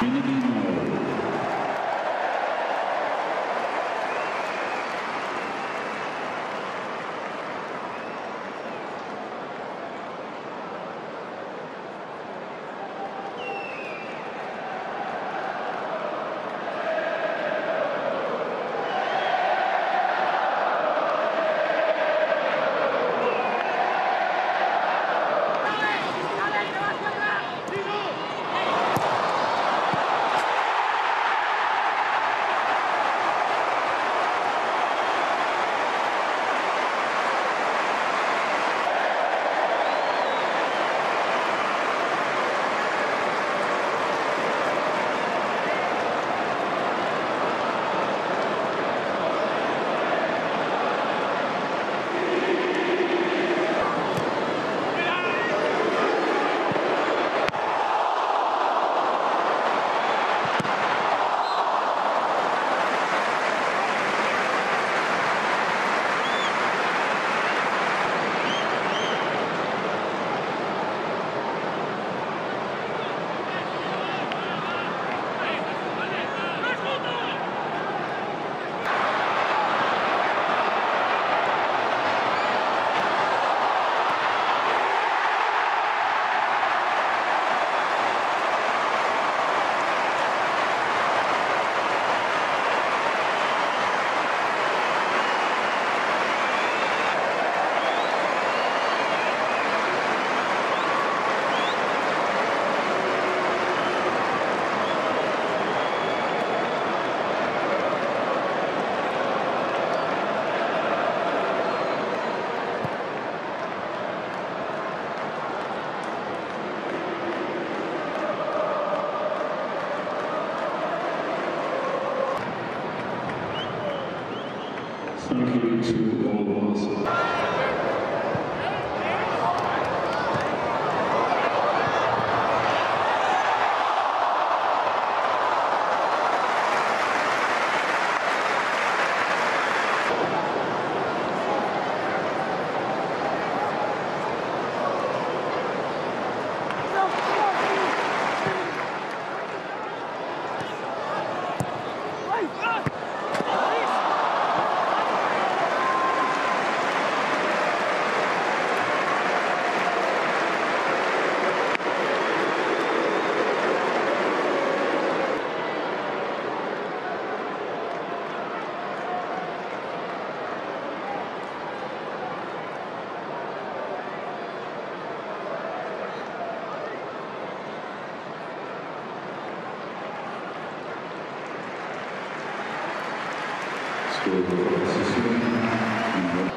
Benedino. Thank you to all of us. ということ進め